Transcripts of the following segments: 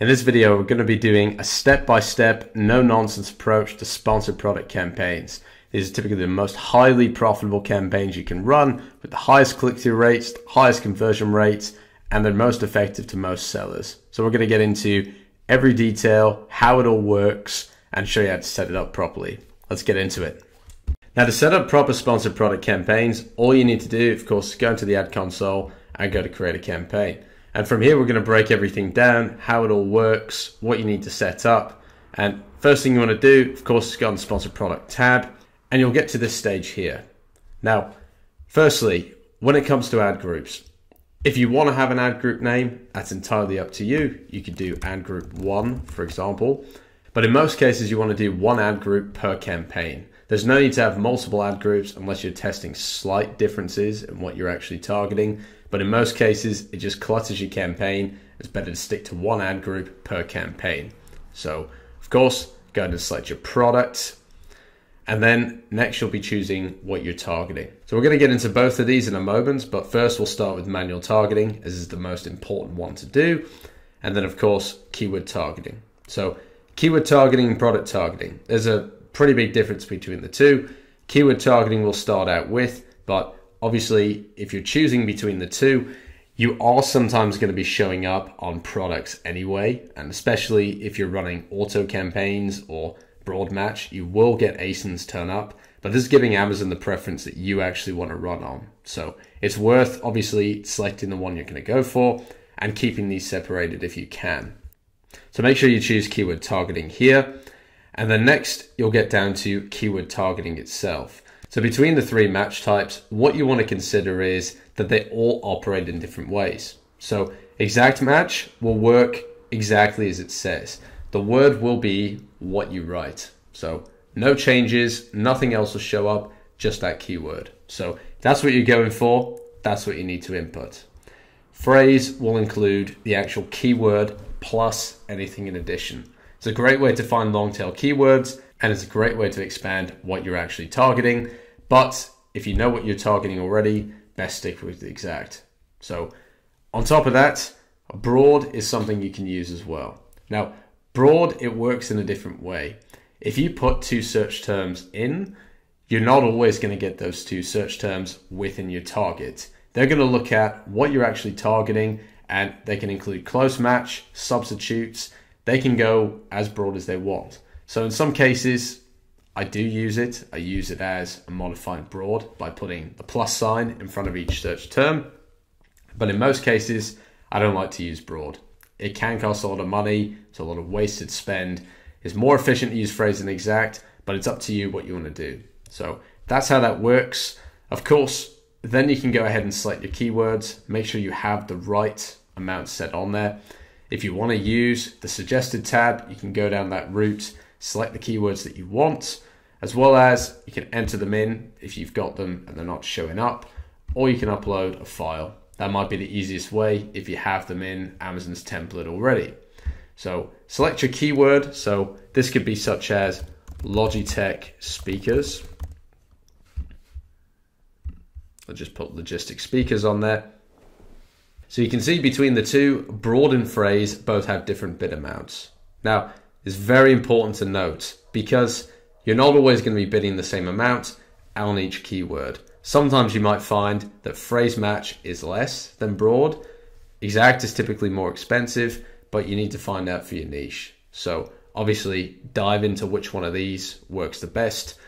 In this video, we're going to be doing a step-by-step, no-nonsense approach to sponsored product campaigns. These are typically the most highly profitable campaigns you can run with the highest click-through rates, highest conversion rates, and they're most effective to most sellers. So we're going to get into every detail, how it all works, and show you how to set it up properly. Let's get into it. Now to set up proper sponsored product campaigns, all you need to do, of course, is go into the ad console and go to create a campaign. And from here, we're going to break everything down, how it all works, what you need to set up. And first thing you want to do, of course, is go on the sponsored product tab, and you'll get to this stage here. Now, firstly, when it comes to ad groups, if you want to have an ad group name, that's entirely up to you. You could do ad group one, for example. But in most cases, you want to do one ad group per campaign. There's no need to have multiple ad groups unless you're testing slight differences in what you're actually targeting. But in most cases, it just clutters your campaign. It's better to stick to one ad group per campaign. So, of course, go ahead and select your product. And then next, you'll be choosing what you're targeting. So, we're going to get into both of these in a moment. But first, we'll start with manual targeting, as is the most important one to do. And then, of course, keyword targeting. So, keyword targeting and product targeting. There's a pretty big difference between the two. Keyword targeting we'll start out with, but obviously, if you're choosing between the two, you are sometimes going to be showing up on products anyway, and especially if you're running auto campaigns or broad match, you will get ASINs turn up. But this is giving Amazon the preference that you actually want to run on. So it's worth obviously selecting the one you're going to go for and keeping these separated if you can. So make sure you choose keyword targeting here. And then next, you'll get down to keyword targeting itself. So between the three match types, what you want to consider is that they all operate in different ways. So exact match will work exactly as it says. The word will be what you write. So no changes, nothing else will show up, just that keyword. So that's what you're going for, that's what you need to input. Phrase will include the actual keyword plus anything in addition. It's a great way to find long tail keywords and it's a great way to expand what you're actually targeting. But if you know what you're targeting already, best stick with the exact. So, on top of that, broad is something you can use as well. Now, broad, it works in a different way. If you put two search terms in, you're not always going to get those two search terms within your target. They're going to look at what you're actually targeting and they can include close match, substitutes. They can go as broad as they want. So in some cases, I do use it. I use it as a modified broad by putting the plus sign in front of each search term. But in most cases, I don't like to use broad. It can cost a lot of money, it's a lot of wasted spend. It's more efficient to use phrase and exact, but it's up to you what you want to do. So that's how that works. Of course, then you can go ahead and select your keywords. Make sure you have the right amount set on there. If you want to use the suggested tab, you can go down that route select the keywords that you want, as well as you can enter them in if you've got them and they're not showing up, or you can upload a file. That might be the easiest way if you have them in Amazon's template already. So select your keyword. So this could be such as Logitech speakers. I'll just put Logitech speakers on there. So you can see between the two, broad and phrase both have different bid amounts. Now, it's very important to note because you're not always going to be bidding the same amount on each keyword. Sometimes you might find that phrase match is less than broad. Exact is typically more expensive, but you need to find out for your niche. So obviously dive into which one of these works the best.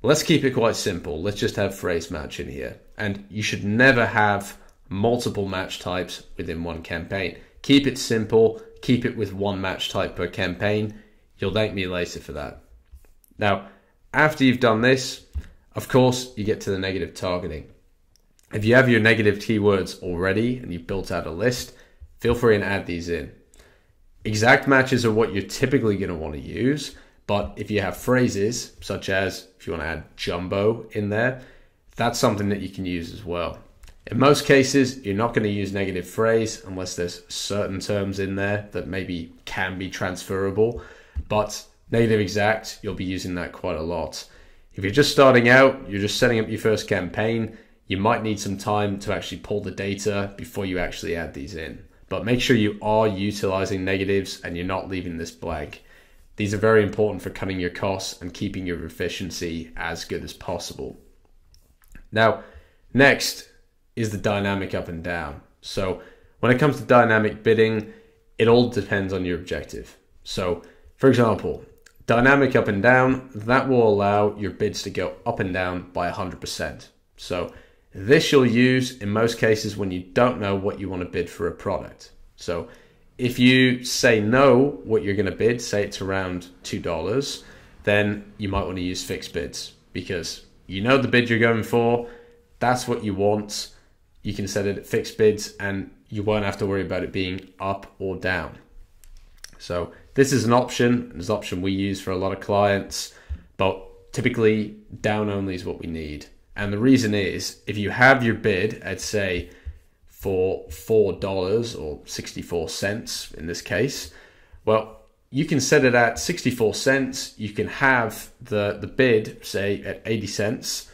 Let's keep it quite simple. Let's just have phrase match in here. And you should never have multiple match types within one campaign. Keep it simple keep it with one match type per campaign. You'll thank me later for that. Now, after you've done this, of course, you get to the negative targeting. If you have your negative keywords already and you've built out a list, feel free and add these in. Exact matches are what you're typically going to want to use, but if you have phrases, such as if you want to add jumbo in there, that's something that you can use as well. In most cases, you're not going to use negative phrase unless there's certain terms in there that maybe can be transferable. But negative exact, you'll be using that quite a lot. If you're just starting out, you're just setting up your first campaign, you might need some time to actually pull the data before you actually add these in. but make sure you are utilizing negatives and you're not leaving this blank. These are very important for cutting your costs and keeping your efficiency as good as possible. Now, next is the dynamic up and down. So, when it comes to dynamic bidding, it all depends on your objective. So, for example, dynamic up and down, that will allow your bids to go up and down by 100%. So, this you'll use in most cases when you don't know what you want to bid for a product. So, if you say no, what you're going to bid, say it's around $2, then you might want to use fixed bids because you know the bid you're going for, that's what you want. You can set it at fixed bids and you won't have to worry about it being up or down. So this is an option. It's an option we use for a lot of clients, but typically down only is what we need. And the reason is if you have your bid at say for four dollars or sixty four cents in this case, well, you can set it at 64 cents. You can have the, the bid, say, at 80 cents.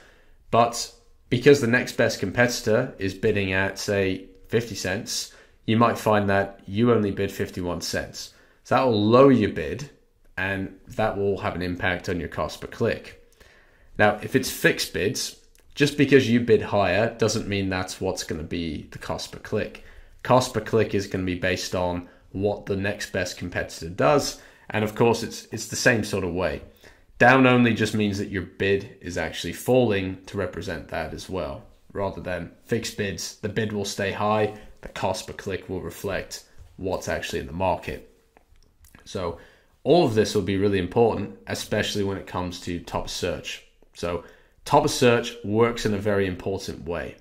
But because the next best competitor is bidding at, say, 50 cents, you might find that you only bid 51 cents. So that will lower your bid and that will have an impact on your cost per click. Now, if it's fixed bids, just because you bid higher doesn't mean that's what's going to be the cost per click. Cost per click is going to be based on what the next best competitor does, and of course, it's it's the same sort of way. Down only just means that your bid is actually falling to represent that as well rather than fixed bids. The bid will stay high, the cost per click will reflect what's actually in the market. So, all of this will be really important, especially when it comes to top search. So, top search works in a very important way.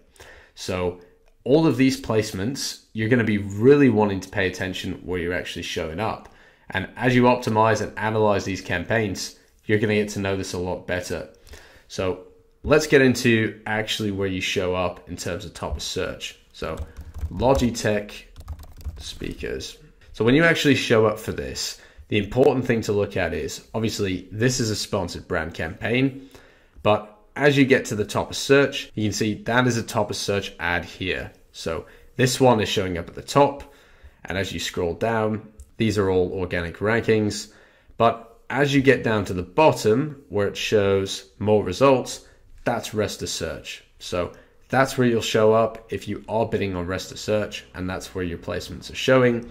So, all of these placements, you're going to be really wanting to pay attention where you're actually showing up. And as you optimize and analyze these campaigns, you're going to get to know this a lot better. So, let's get into actually where you show up in terms of top search. So Logitech speakers. So when you actually show up for this, the important thing to look at is obviously this is a sponsored brand campaign, but as you get to the top of search, you can see that is a top of search ad here. So this one is showing up at the top. And as you scroll down, these are all organic rankings. But as you get down to the bottom where it shows more results, that's rest of search. So that's where you'll show up if you are bidding on rest of search, and that's where your placements are showing.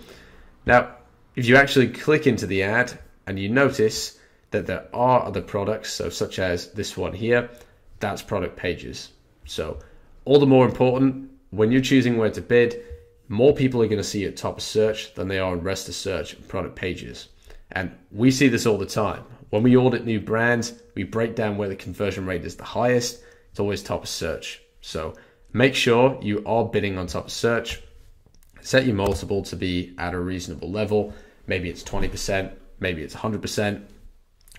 Now, if you actually click into the ad and you notice that there are other products, so such as this one here, that's product pages. So all the more important when you're choosing where to bid, more people are going to see you at top of search than they are in rest of search and product pages. And we see this all the time. When we audit new brands, we break down where the conversion rate is the highest. It's always top of search. So make sure you are bidding on top of search. Set your multiple to be at a reasonable level. Maybe it's 20%, maybe it's 100%.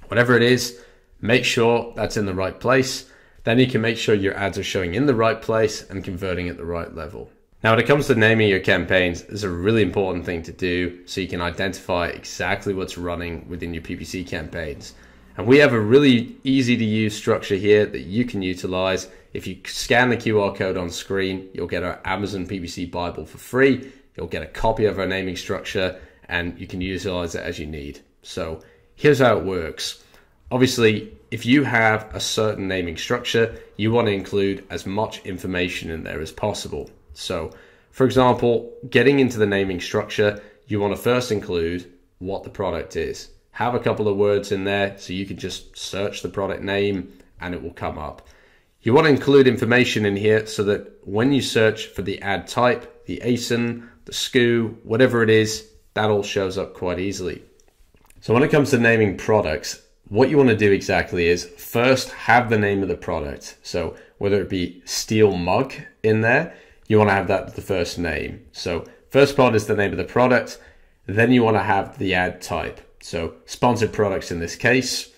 Whatever it is, make sure that's in the right place. Then you can make sure your ads are showing in the right place and converting at the right level. Now, when it comes to naming your campaigns, there's a really important thing to do so you can identify exactly what's running within your PPC campaigns. And we have a really easy to use structure here that you can utilize. If you scan the QR code on screen, you'll get our Amazon PPC Bible for free. You'll get a copy of our naming structure and you can utilize it as you need. So here's how it works. Obviously, if you have a certain naming structure, you want to include as much information in there as possible. So, for example, getting into the naming structure, you want to first include what the product is. Have a couple of words in there so you can just search the product name and it will come up. You want to include information in here so that when you search for the ad type, the ASIN, the SKU, whatever it is, that all shows up quite easily. So when it comes to naming products, what you want to do exactly is first have the name of the product. So whether it be steel mug in there, you want to have that the first name. So first part is the name of the product. Then you want to have the ad type. So sponsored products in this case.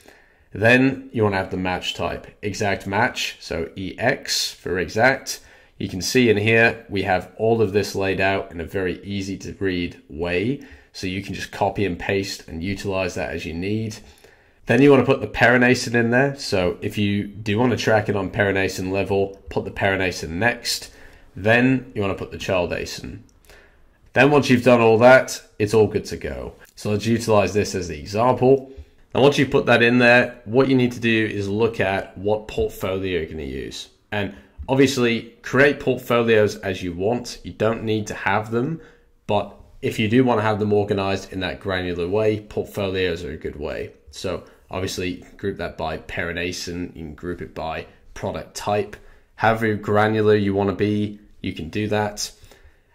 Then you want to have the match type, exact match. So EX for exact. You can see in here, we have all of this laid out in a very easy to read way. So you can just copy and paste and utilize that as you need. Then you want to put the parent ASIN in there. So if you do want to track it on parent ASIN level, put the parent ASIN next. Then you want to put the child ASIN. Then once you've done all that, it's all good to go. So let's utilize this as the example. And once you put that in there, what you need to do is look at what portfolio you're going to use. And obviously, create portfolios as you want. You don't need to have them, but if you do want to have them organized in that granular way, portfolios are a good way. So obviously, group that by parent you can group it by product type. However granular you want to be, you can do that.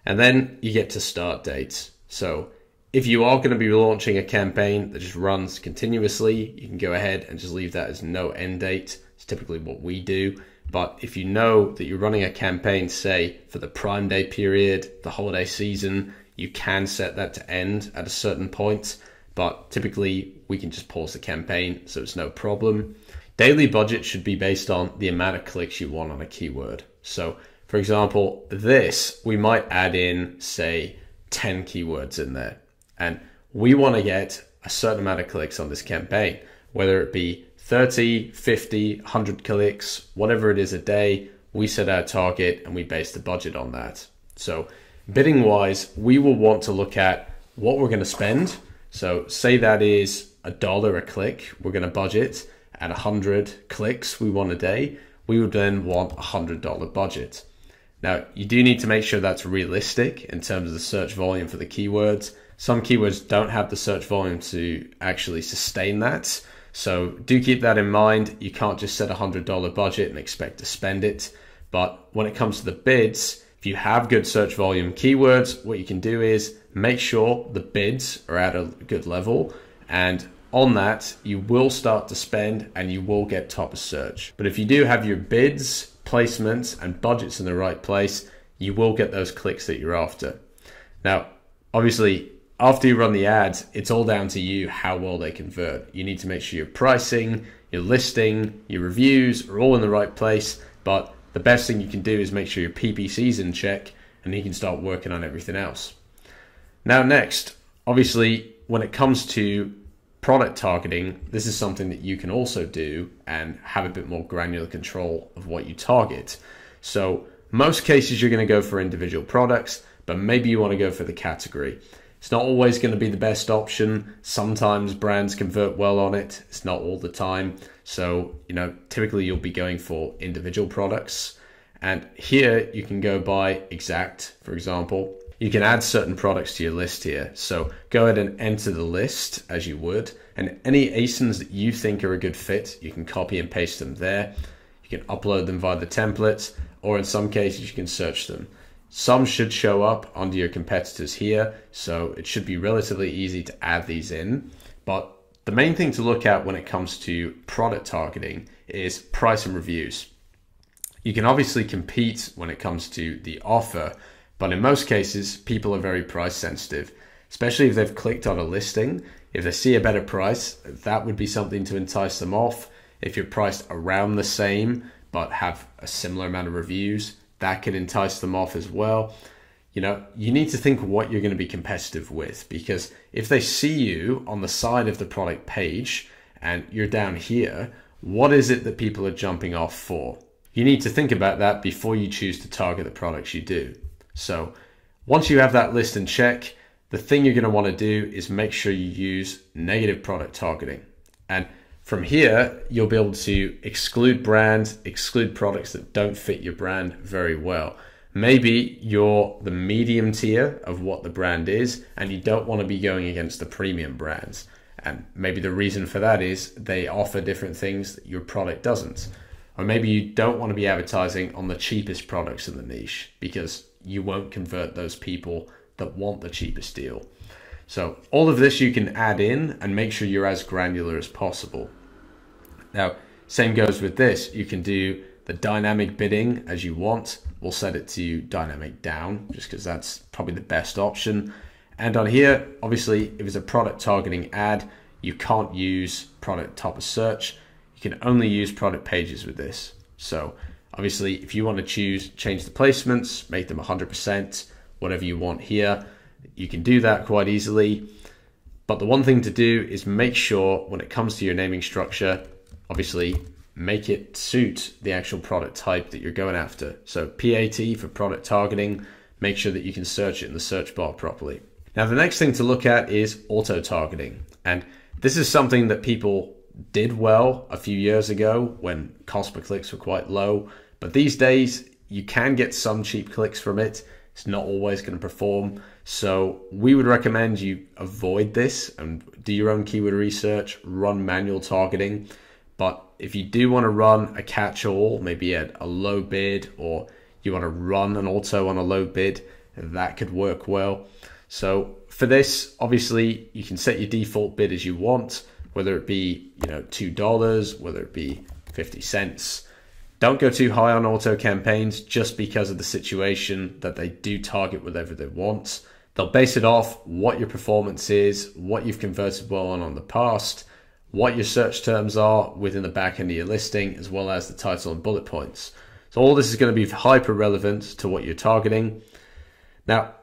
And then you get to start dates. So if you are going to be launching a campaign that just runs continuously, you can go ahead and just leave that as no end date. It's typically what we do. But if you know that you're running a campaign, say for the Prime Day period, the holiday season, you can set that to end at a certain point. But typically, we can just pause the campaign, so it's no problem. Daily budget should be based on the amount of clicks you want on a keyword. So, for example, this, we might add in, say, 10 keywords in there. And we want to get a certain amount of clicks on this campaign, whether it be 30, 50, 100 clicks, whatever it is a day, we set our target and we base the budget on that. So, bidding wise, we will want to look at what we're going to spend. So, say that is a dollar a click, we're going to budget at 100 clicks we want a day, we would then want a $100 budget. Now, you do need to make sure that's realistic in terms of the search volume for the keywords. Some keywords don't have the search volume to actually sustain that. So do keep that in mind. You can't just set a $100 budget and expect to spend it. But when it comes to the bids, if you have good search volume keywords, what you can do is make sure the bids are at a good level. And on that, you will start to spend and you will get top of search. But if you do have your bids, placements, and budgets in the right place, you will get those clicks that you're after. Now, obviously, after you run the ads, it's all down to you how well they convert. You need to make sure your pricing, your listing, your reviews are all in the right place. But the best thing you can do is make sure your PPC's in check and you can start working on everything else. Now, next, obviously, when it comes to product targeting, this is something that you can also do and have a bit more granular control of what you target. So, most cases you're going to go for individual products, but maybe you want to go for the category. It's not always going to be the best option. Sometimes brands convert well on it. It's not all the time. So, you know, typically you'll be going for individual products. And here you can go by exact, for example. You can add certain products to your list here. So go ahead and enter the list as you would. And any ASINs that you think are a good fit, you can copy and paste them there. You can upload them via the templates, or in some cases, you can search them. Some should show up under your competitors here, so it should be relatively easy to add these in. But the main thing to look at when it comes to product targeting is price and reviews. You can obviously compete when it comes to the offer, but in most cases, people are very price sensitive, especially if they've clicked on a listing. If they see a better price, that would be something to entice them off. If you're priced around the same but have a similar amount of reviews, that can entice them off as well. You know, you need to think what you're going to be competitive with because if they see you on the side of the product page and you're down here, what is it that people are jumping off for? You need to think about that before you choose to target the products you do. So, once you have that list in check, the thing you're going to want to do is make sure you use negative product targeting. And from here, you'll be able to exclude brands, exclude products that don't fit your brand very well. Maybe you're the medium tier of what the brand is, and you don't want to be going against the premium brands. And maybe the reason for that is they offer different things that your product doesn't. Or maybe you don't want to be advertising on the cheapest products in the niche because you won't convert those people that want the cheapest deal. So all of this you can add in and make sure you're as granular as possible. Now, same goes with this. You can do the dynamic bidding as you want. We'll set it to dynamic down just because that's probably the best option. And on here, obviously, if it's a product targeting ad, you can't use product top of search. You can only use product pages with this. So obviously, if you want to choose, change the placements, make them 100%, whatever you want here, you can do that quite easily. But the one thing to do is make sure when it comes to your naming structure, obviously make it suit the actual product type that you're going after. So PAT for product targeting, make sure that you can search it in the search bar properly. Now, the next thing to look at is auto targeting. And this is something that people did well a few years ago when cost per clicks were quite low. But these days, you can get some cheap clicks from it. It's not always going to perform. So we would recommend you avoid this and do your own keyword research, run manual targeting. But if you do want to run a catch all, maybe at a low bid, or you want to run an auto on a low bid, that could work well. So for this, obviously, you can set your default bid as you want, whether it be you know two dollars, whether it be fifty cents. Don't go too high on auto campaigns just because of the situation that they do target whatever they want. They'll base it off what your performance is, what you've converted well on on the past, what your search terms are within the back end of your listing, as well as the title and bullet points. So all this is going to be hyper relevant to what you're targeting. Now,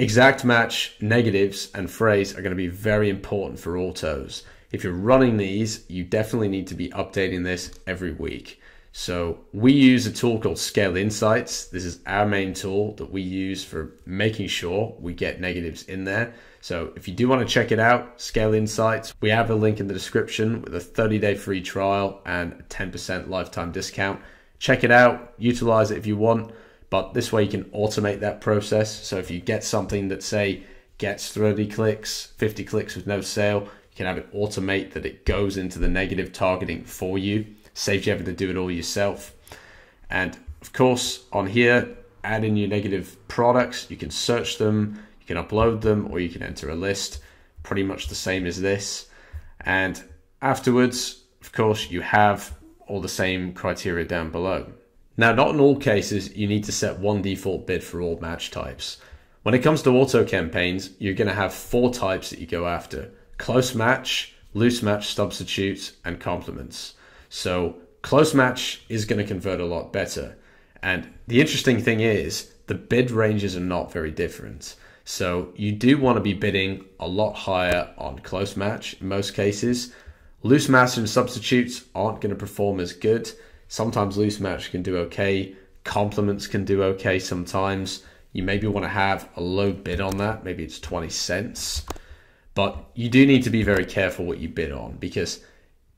Exact match negatives and phrase are going to be very important for autos. If you're running these, you definitely need to be updating this every week. So we use a tool called Scale Insights. This is our main tool that we use for making sure we get negatives in there. So if you do want to check it out, Scale Insights, we have a link in the description with a 30 day free trial and a 10% lifetime discount. Check it out, utilize it if you want. But this way you can automate that process. So if you get something that say gets 30 clicks, 50 clicks with no sale, can have it automate that it goes into the negative targeting for you. Saves you having to do it all yourself. And of course, on here, add in your negative products. You can search them, you can upload them, or you can enter a list. Pretty much the same as this. And afterwards, of course, you have all the same criteria down below. Now, not in all cases, you need to set one default bid for all match types. When it comes to auto campaigns, you're going to have four types that you go after close match, loose match substitutes, and complements. So, close match is going to convert a lot better. And the interesting thing is, the bid ranges are not very different. So, you do want to be bidding a lot higher on close match in most cases. Loose match and substitutes aren't going to perform as good Sometimes loose match can do okay. Complements can do okay sometimes. You maybe want to have a low bid on that. Maybe it's 20 cents. But you do need to be very careful what you bid on because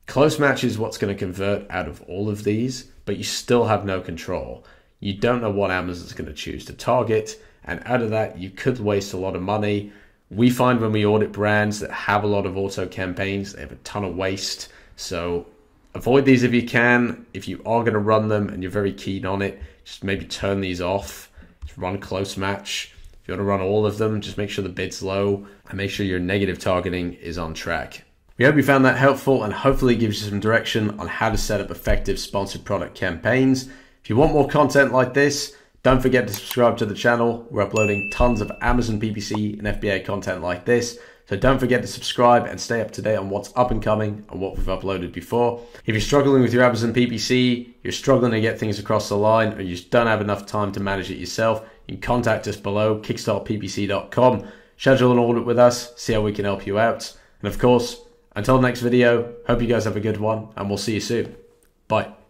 close match is what's going to convert out of all of these, but you still have no control. You don't know what Amazon's going to choose to target. And out of that, you could waste a lot of money. We find when we audit brands that have a lot of auto campaigns, they have a ton of waste. So avoid these if you can. If you are going to run them and you're very keen on it, just maybe turn these off. Just run close match. If you want to run all of them, just make sure the bid's low and make sure your negative targeting is on track. We hope you found that helpful and hopefully gives you some direction on how to set up effective sponsored product campaigns. If you want more content like this, don't forget to subscribe to the channel. We're uploading tons of Amazon PPC and FBA content like this. So don't forget to subscribe and stay up to date on what's up and coming and what we've uploaded before. If you're struggling with your Amazon PPC, you're struggling to get things across the line, or you just don't have enough time to manage it yourself, you can contact us below, kickstartppc.com. Schedule an audit with us, see how we can help you out. And of course, until next video, hope you guys have a good one, and we'll see you soon. Bye.